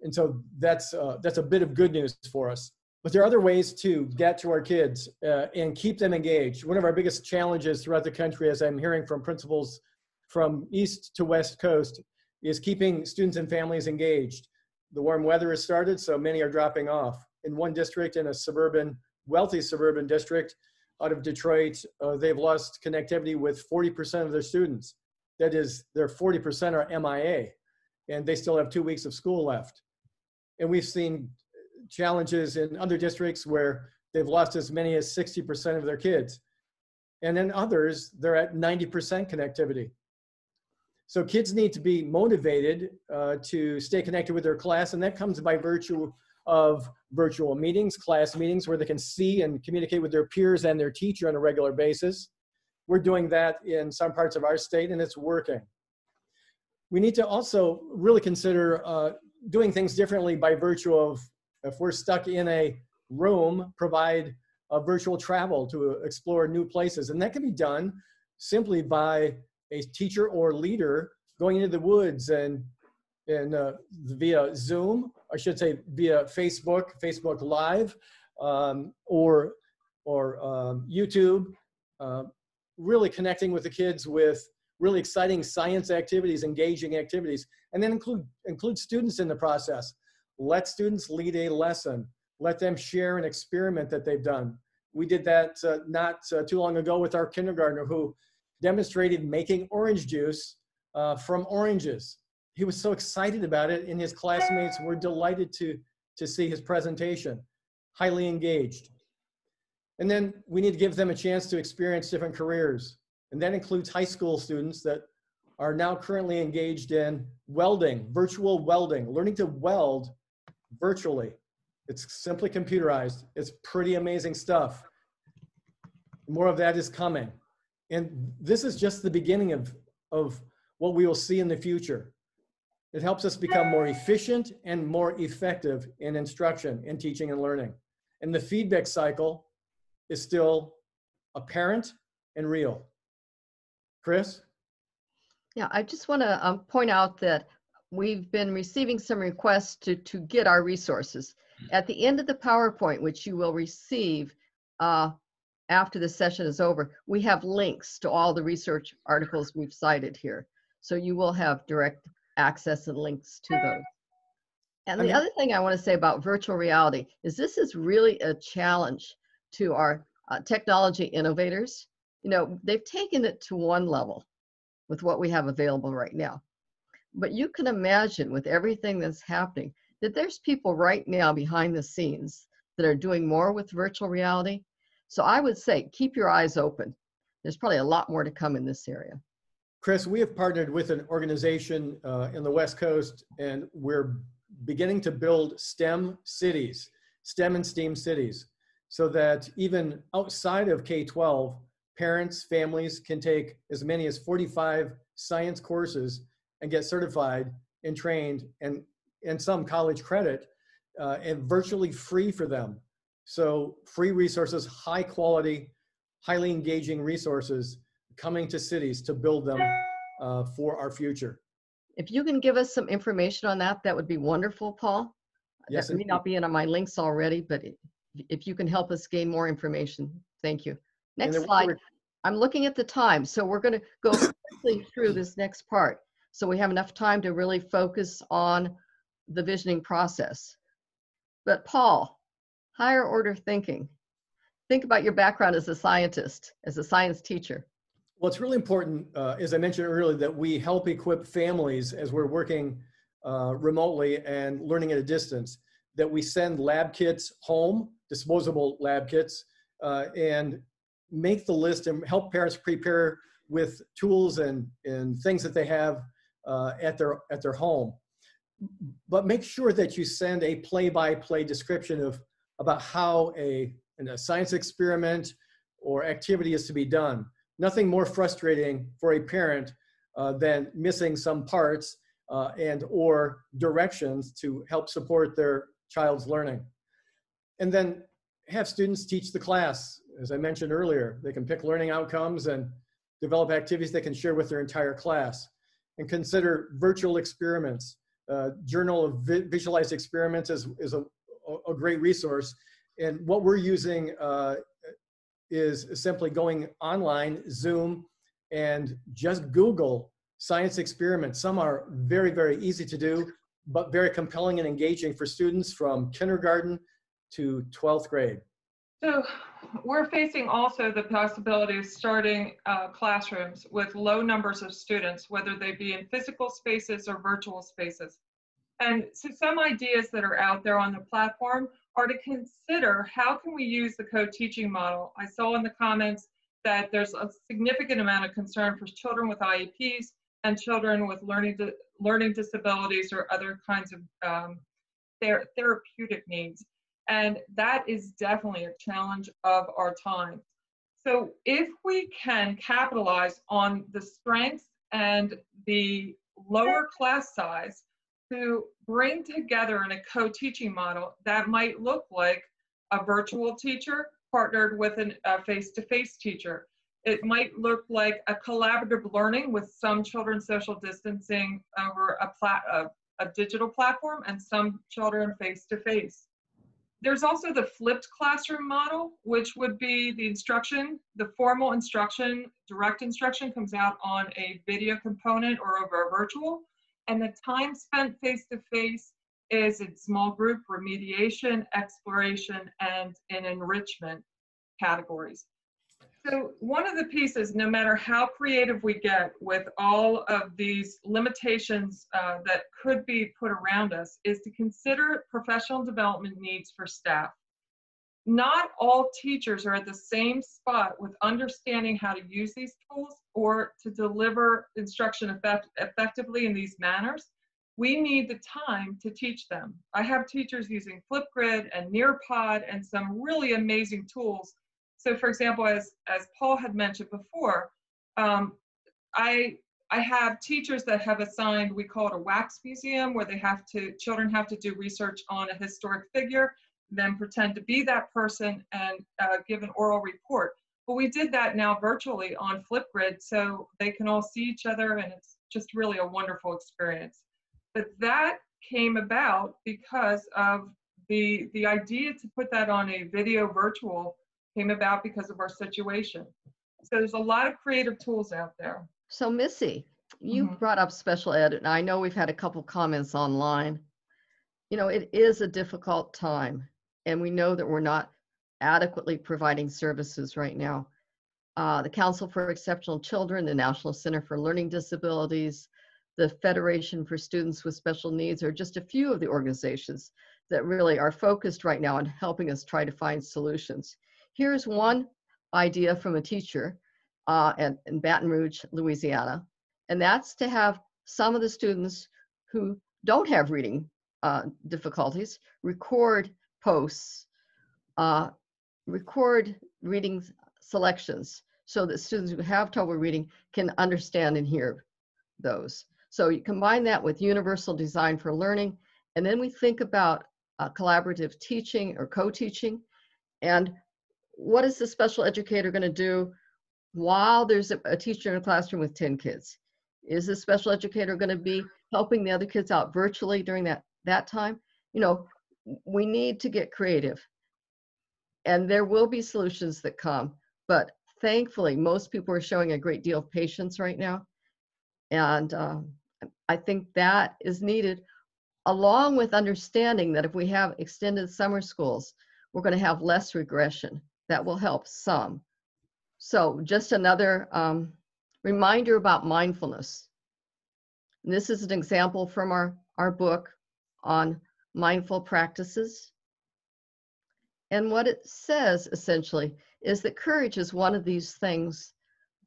And so that's uh, that's a bit of good news for us. But there are other ways to get to our kids uh, and keep them engaged. One of our biggest challenges throughout the country, as I'm hearing from principals from east to west coast, is keeping students and families engaged. The warm weather has started, so many are dropping off. In one district, in a suburban, wealthy suburban district out of Detroit, uh, they've lost connectivity with 40% of their students. That is, their 40% are MIA, and they still have two weeks of school left. And we've seen challenges in other districts where they've lost as many as 60% of their kids. And in others, they're at 90% connectivity. So kids need to be motivated uh, to stay connected with their class, and that comes by virtue of virtual meetings, class meetings, where they can see and communicate with their peers and their teacher on a regular basis. We're doing that in some parts of our state, and it's working. We need to also really consider uh, doing things differently by virtue of if we're stuck in a room, provide a virtual travel to explore new places. And that can be done simply by a teacher or leader going into the woods and, and uh, via Zoom, I should say via Facebook, Facebook Live, um, or, or um, YouTube, uh, really connecting with the kids with really exciting science activities, engaging activities, and then include, include students in the process. Let students lead a lesson. Let them share an experiment that they've done. We did that uh, not uh, too long ago with our kindergartner who demonstrated making orange juice uh, from oranges. He was so excited about it and his classmates were delighted to, to see his presentation, highly engaged. And then we need to give them a chance to experience different careers. And that includes high school students that are now currently engaged in welding, virtual welding, learning to weld virtually. It's simply computerized. It's pretty amazing stuff. More of that is coming. And this is just the beginning of, of what we will see in the future. It helps us become more efficient and more effective in instruction, in teaching and learning. And the feedback cycle is still apparent and real. Chris? Yeah, I just want to um, point out that we've been receiving some requests to, to get our resources. At the end of the PowerPoint, which you will receive uh, after the session is over, we have links to all the research articles we've cited here. So you will have direct access and links to those. And the other thing I want to say about virtual reality is this is really a challenge to our uh, technology innovators. You know, they've taken it to one level with what we have available right now. But you can imagine with everything that's happening that there's people right now behind the scenes that are doing more with virtual reality. So I would say keep your eyes open. There's probably a lot more to come in this area. Chris, we have partnered with an organization uh, in the West Coast, and we're beginning to build STEM cities, STEM and STEAM cities, so that even outside of K 12, parents, families can take as many as 45 science courses and get certified and trained and, and some college credit uh, and virtually free for them. So, free resources, high quality, highly engaging resources coming to cities to build them uh, for our future. If you can give us some information on that, that would be wonderful, Paul. Yes, that may not be in my links already, but if you can help us gain more information, thank you. Next slide. I'm looking at the time, so we're going to go quickly through this next part so we have enough time to really focus on the visioning process. But Paul, higher order thinking. Think about your background as a scientist, as a science teacher. Well, it's really important, uh, as I mentioned earlier, that we help equip families as we're working uh, remotely and learning at a distance, that we send lab kits home, disposable lab kits, uh, and make the list and help parents prepare with tools and, and things that they have uh, at, their, at their home. But make sure that you send a play-by-play description of about how a, a science experiment or activity is to be done nothing more frustrating for a parent uh, than missing some parts uh, and or directions to help support their child's learning. And then have students teach the class. As I mentioned earlier, they can pick learning outcomes and develop activities they can share with their entire class. And consider virtual experiments. Uh, Journal of Vi Visualized Experiments is, is a, a great resource. And what we're using uh, is simply going online, Zoom, and just Google science experiments. Some are very, very easy to do, but very compelling and engaging for students from kindergarten to 12th grade. So we're facing also the possibility of starting uh, classrooms with low numbers of students, whether they be in physical spaces or virtual spaces. And so some ideas that are out there on the platform are to consider how can we use the co-teaching model. I saw in the comments that there's a significant amount of concern for children with IEPs and children with learning learning disabilities or other kinds of um, ther therapeutic needs. And that is definitely a challenge of our time. So if we can capitalize on the strengths and the lower class size to bring together in a co-teaching model that might look like a virtual teacher partnered with an, a face-to-face teacher. It might look like a collaborative learning with some children social distancing over a, plat, a, a digital platform and some children face-to-face. There's also the flipped classroom model, which would be the instruction, the formal instruction, direct instruction comes out on a video component or over a virtual, and the time spent face-to-face is in small group remediation, exploration, and in enrichment categories. So one of the pieces, no matter how creative we get with all of these limitations uh, that could be put around us, is to consider professional development needs for staff. Not all teachers are at the same spot with understanding how to use these tools or to deliver instruction effect effectively in these manners. We need the time to teach them. I have teachers using Flipgrid and Nearpod and some really amazing tools so for example, as, as Paul had mentioned before, um, I, I have teachers that have assigned, we call it a wax museum, where they have to, children have to do research on a historic figure, then pretend to be that person and uh, give an oral report. But we did that now virtually on Flipgrid, so they can all see each other, and it's just really a wonderful experience. But that came about because of the the idea to put that on a video virtual came about because of our situation. So there's a lot of creative tools out there. So Missy, you mm-hmm. brought up special ed, and I know we've had a couple comments online. You know, it is a difficult time, and we know that we're not adequately providing services right now. Uh, the Council for Exceptional Children, the National Center for Learning Disabilities, the Federation for Students with Special Needs are just a few of the organizations that really are focused right now on helping us try to find solutions. Here's one idea from a teacher uh, at, in Baton Rouge, Louisiana, and that's to have some of the students who don't have reading uh, difficulties record posts, uh, record reading selections so that students who have trouble reading can understand and hear those. So you combine that with universal design for learning, and then we think about uh, collaborative teaching or co-teaching. And what is the special educator going to do while there's a, a, teacher in a classroom with 10 kids? Is the special educator going to be helping the other kids out virtually during that, that time? You know, we need to get creative. And there will be solutions that come, but thankfully, most people are showing a great deal of patience right now. And um, I think that is needed, along with understanding that if we have extended summer schools, we're going to have less regression that will help some. So just another um, reminder about mindfulness. This is an example from our, our book on mindful practices. And what it says essentially is that courage is one of these things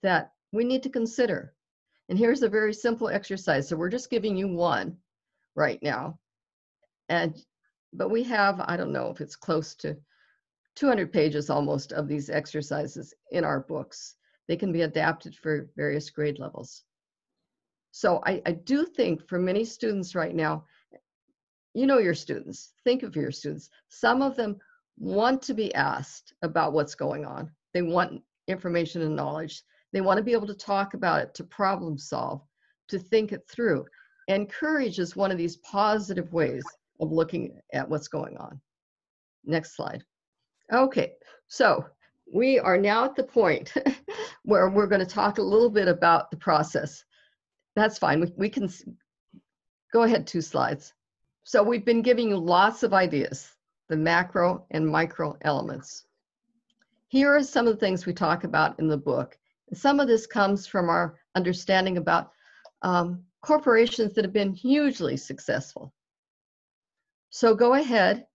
that we need to consider. And here's a very simple exercise. So we're just giving you one right now. And but we have, I don't know if it's close to 200 pages almost of these exercises in our books. They can be adapted for various grade levels. So I, I do think for many students right now, you know your students, think of your students. Some of them want to be asked about what's going on. They want information and knowledge. They want to be able to talk about it, to problem solve, to think it through. And courage is one of these positive ways of looking at what's going on. Next slide. Okay, so we are now at the point where we're going to talk a little bit about the process. That's fine. We, we can go ahead two slides. So we've been giving you lots of ideas, the macro and micro elements. Here are some of the things we talk about in the book. Some of this comes from our understanding about um, corporations that have been hugely successful. So go ahead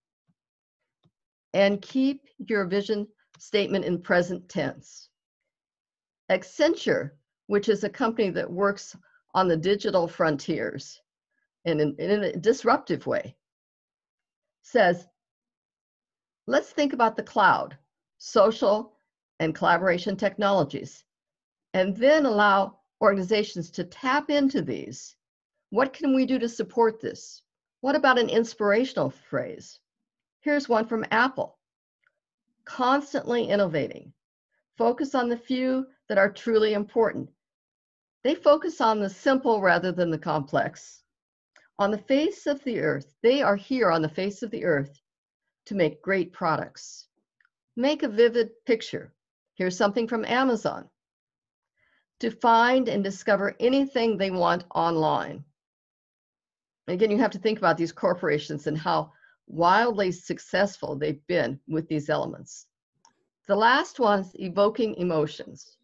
and keep your vision statement in present tense. Accenture, which is a company that works on the digital frontiers in, in, in a disruptive way, says, let's think about the cloud, social and collaboration technologies, and then allow organizations to tap into these What can we do to support this? What about an inspirational phrase? Here's one from Apple constantly innovating. Focus on the few that are truly important. They focus on the simple rather than the complex. On the face of the earth, they are here on the face of the earth to make great products. Make a vivid picture. Here's something from Amazon. To find and discover anything they want online. Again, you have to think about these corporations and how wildly successful they've been with these elements. The last one is evoking emotions.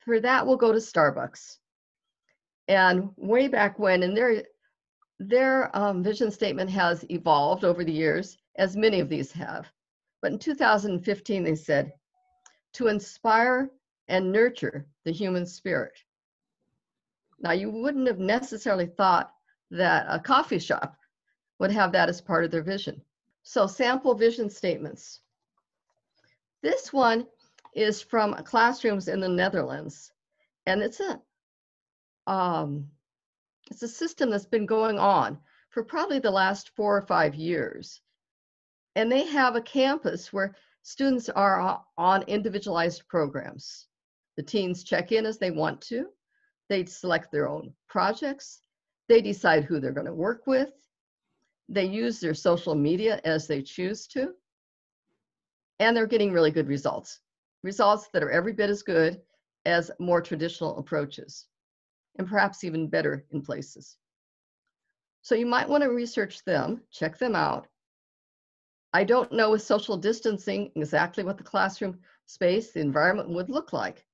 For that, we'll go to Starbucks. And way back when, and their, their um, vision statement has evolved over the years, as many of these have. But in 2015, they said, to inspire and nurture the human spirit. Now, you wouldn't have necessarily thought that a coffee shop would have that as part of their vision. So, sample vision statements. This one is from classrooms in the Netherlands, and it's a um, it's a system that's been going on for probably the last four or five years. And they have a campus where students are on individualized programs. The teens check in as they want to. They select their own projects. They decide who they're going to work with. They use their social media as they choose to. And they're getting really good results. Results that are every bit as good as more traditional approaches, and perhaps even better in places. So you might want to research them, check them out. I don't know with social distancing exactly what the classroom space, the environment would look like,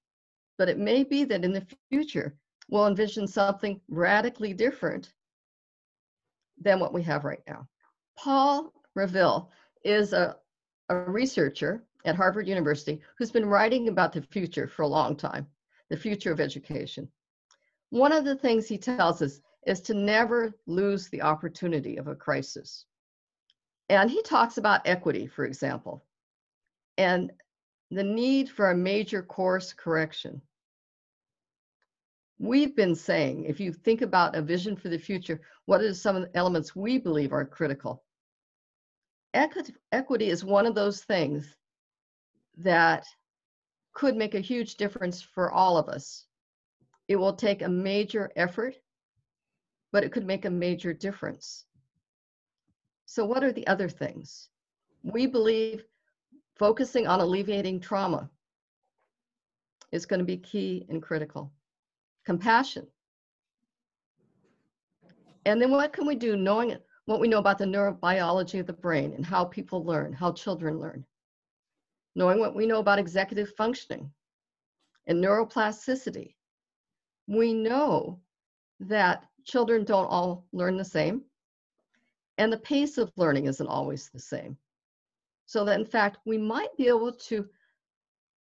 but it may be that in the future we'll envision something radically different than what we have right now. Paul Reville is a, a researcher at Harvard University who's been writing about the future for a long time, the future of education. One of the things he tells us is to never lose the opportunity of a crisis. And he talks about equity, for example, and the need for a major course correction we've been saying, if you think about a vision for the future, what are some of the elements we believe are critical? Equity is one of those things that could make a huge difference for all of us. It will take a major effort, but it could make a major difference. So, what are the other things? We believe focusing on alleviating trauma is going to be key and critical compassion. And then what can we do knowing what we know about the neurobiology of the brain and how people learn, how children learn? Knowing what we know about executive functioning and neuroplasticity. We know that children don't all learn the same, and the pace of learning isn't always the same. So that in fact, we might be able to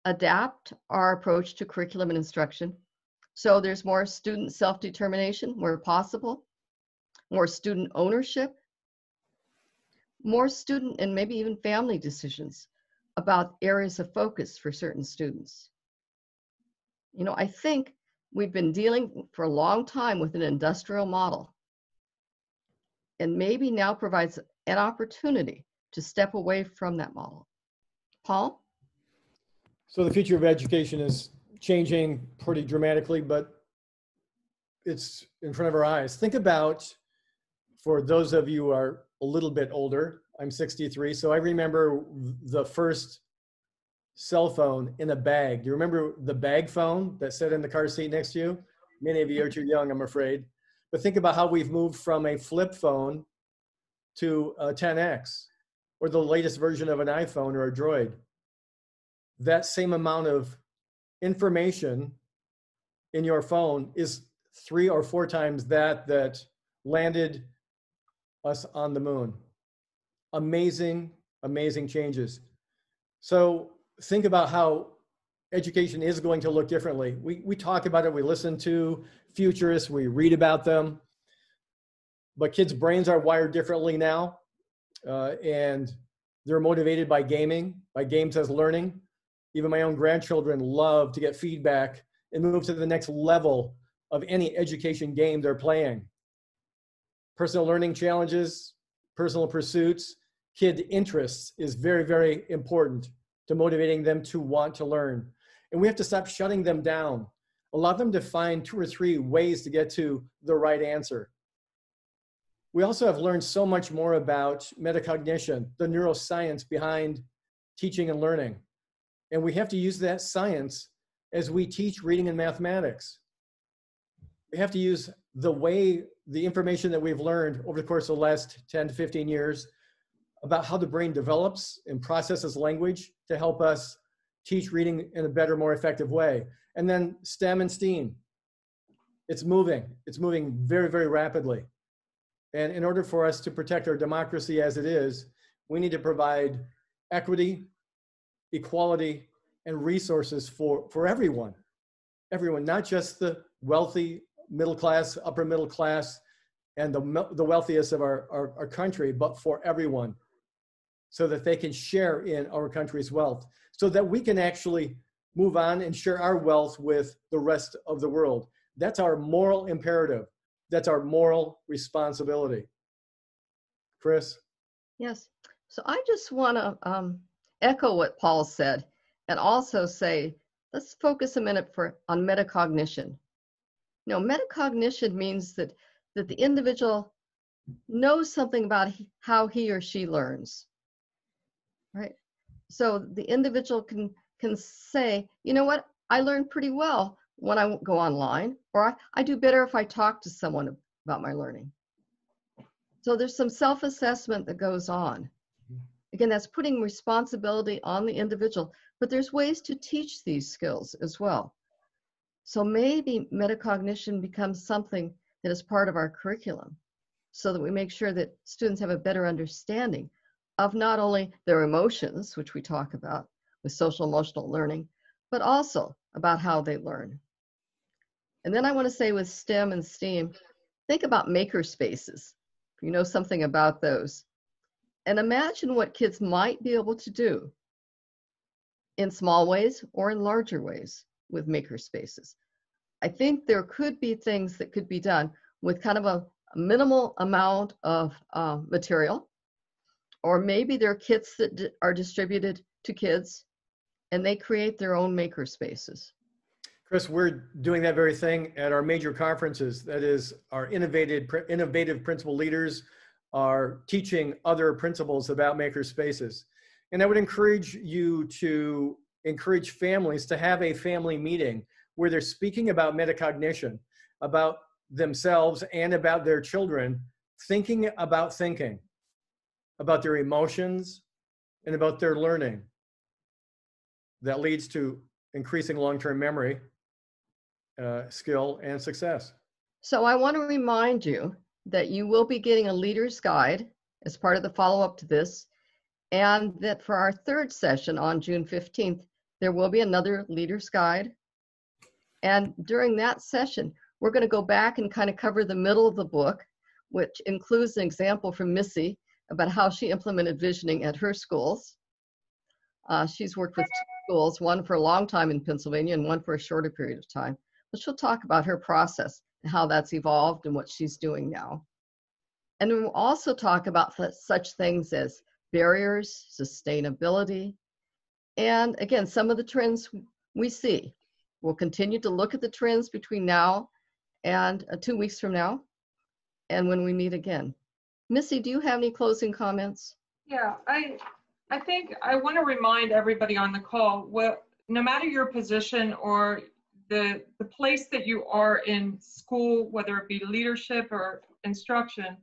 adapt our approach to curriculum and instruction so there's more student self-determination where possible, more student ownership, more student and maybe even family decisions about areas of focus for certain students. You know, I think we've been dealing for a long time with an industrial model and maybe now provides an opportunity to step away from that model. Paul? So the future of education is changing pretty dramatically, but it's in front of our eyes. Think about, for those of you who are a little bit older, I'm 63, so I remember the first cell phone in a bag. Do you remember the bag phone that sat in the car seat next to you? Many of you are too young, I'm afraid. But think about how we've moved from a flip phone to a 10X or the latest version of an iPhone or a Droid. That same amount of information in your phone is three or four times that that landed us on the moon. Amazing, amazing changes. So think about how education is going to look differently. We, we talk about it, we listen to futurists, we read about them, but kids' brains are wired differently now. Uh, and they're motivated by gaming, by games as learning even my own grandchildren love to get feedback and move to the next level of any education game they're playing. personal learning challenges, personal pursuits, kid interests is very, very important to motivating them to want to learn. And we have to stop shutting them down. Allow them to find two or three ways to get to the right answer. We also have learned so much more about metacognition, the neuroscience behind teaching and learning. And we have to use that science as we teach reading and mathematics. We have to use the way, the information that we've learned over the course of the last 10 to 15 years about how the brain develops and processes language to help us teach reading in a better, more effective way. And then STEM and STEAM. It's moving. It's moving very, very rapidly. And in order for us to protect our democracy as it is, we need to provide equity, equality, and resources for, for everyone. Everyone, not just the wealthy, middle class, upper middle class, and the, the wealthiest of our, our, our country, but for everyone, so that they can share in our country's wealth, so that we can actually move on and share our wealth with the rest of the world. That's our moral imperative. That's our moral responsibility. Chris? Yes. So I just want to um, echo what Paul said and also say, let's focus a minute for on metacognition. You know, metacognition means that that the individual knows something about he, how he or she learns. Right? So the individual can can say, you know what, I learn pretty well when I go online, or I, I do better if I talk to someone about my learning. So there's some self-assessment that goes on. Mm-hmm. Again, that's putting responsibility on the individual, but there's ways to teach these skills as well. So maybe metacognition becomes something that is part of our curriculum so that we make sure that students have a better understanding of not only their emotions, which we talk about with social emotional learning, but also about how they learn. And then I want to say with STEM and STEAM, think about maker spaces. You know something about those. And imagine what kids might be able to do in small ways or in larger ways with maker spaces. I think there could be things that could be done with kind of a, minimal amount of uh, material, or maybe there are kits that are distributed to kids and they create their own maker spaces. Chris, we're doing that very thing at our major conferences. That is, our innovative, innovative principal leaders are teaching other principals about maker spaces. And I would encourage you to encourage families to have a family meeting where they're speaking about metacognition, about themselves and about their children, thinking about thinking, about their emotions, and about their learning. That leads to increasing long term memory, uh, skill, and success. So I want to remind you that you will be getting a leader's guide as part of the follow up to this, and that for our third session on June 15th, there will be another leader's guide. And during that session, we're going to go back and kind of cover the middle of the book, which includes an example from Missy about how she implemented visioning at her schools. Uh, she's worked with two schools, one for a long time in Pennsylvania and one for a shorter period of time. But she'll talk about her process and how that's evolved and what she's doing now. And we'll also talk about such things as barriers, sustainability, and again, some of the trends we see. We'll continue to look at the trends between now and uh, two weeks from now and when we meet again. Missy, do you have any closing comments? Yeah, I I think I want to remind everybody on the call, well, no matter your position or the, the place that you are in school, whether it be leadership or instruction,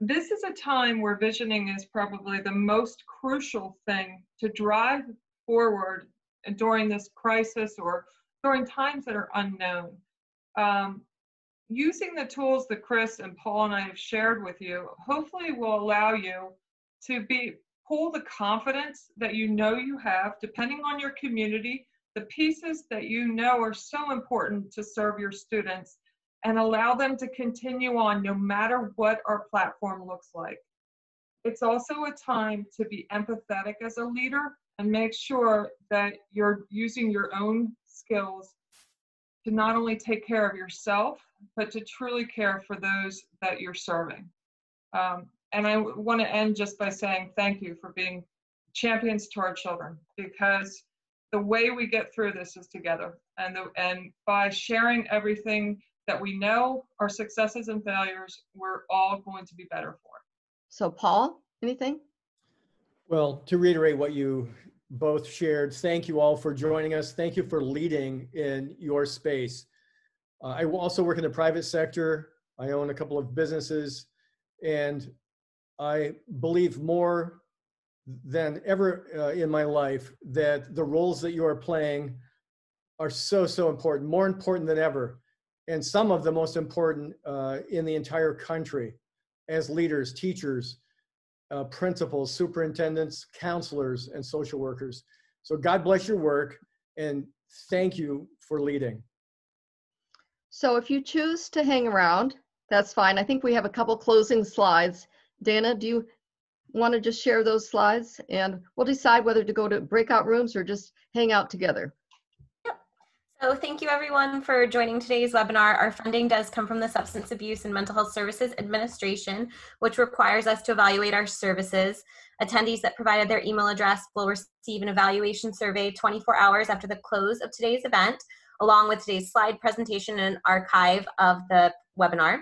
this is a time where visioning is probably the most crucial thing to drive forward during this crisis or during times that are unknown. Um, using the tools that Chris and Paul and I have shared with you, hopefully will allow you to be pull the confidence that you know you have, depending on your community, the pieces that you know are so important to serve your students and allow them to continue on no matter what our platform looks like. It's also a time to be empathetic as a leader and make sure that you're using your own skills to not only take care of yourself, but to truly care for those that you're serving. Um, and I want to end just by saying thank you for being champions to our children because the way we get through this is together and the, and by sharing everything that we know our successes and failures we're all going to be better for. It so paul anything? Well to reiterate what you both shared thank you all for joining us. Thank you for leading in your space uh, i also work in the private sector. I own a couple of businesses and i believe more than ever uh, in my life that the roles that you are playing are so so important more important than ever and some of the most important uh, in the entire country as leaders teachers uh, principals superintendents counselors and social workers. So god bless your work and thank you for leading so if you choose to hang around that's fine i think we have a couple closing slides dana do you want to just share those slides and we'll decide whether to go to breakout rooms or just hang out together. So thank you everyone for joining today's webinar. Our funding does come from the Substance Abuse and Mental Health Services Administration, which requires us to evaluate our services. Attendees that provided their email address will receive an evaluation survey 24 hours after the close of today's event, along with today's slide presentation and archive of the webinar.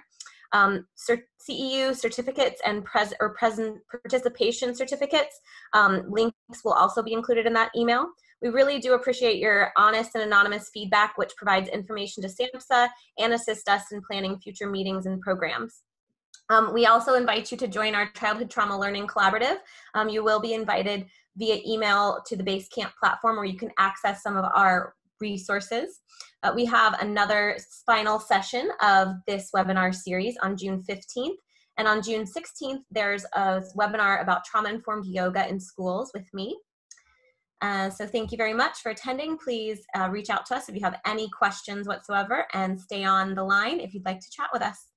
Um, CEU certificates and pres or present participation certificates. Um, links will also be included in that email. We really do appreciate your honest and anonymous feedback, which provides information to SAMHSA and assist us in planning future meetings and programs. Um, we also invite you to join our Childhood Trauma Learning Collaborative. Um, you will be invited via email to the Basecamp platform where you can access some of our resources. Uh, we have another final session of this webinar series on June 15th. And on June 16th, there's a webinar about trauma-informed yoga in schools with me. Uh, so thank you very much for attending. Please uh, reach out to us if you have any questions whatsoever and stay on the line if you'd like to chat with us.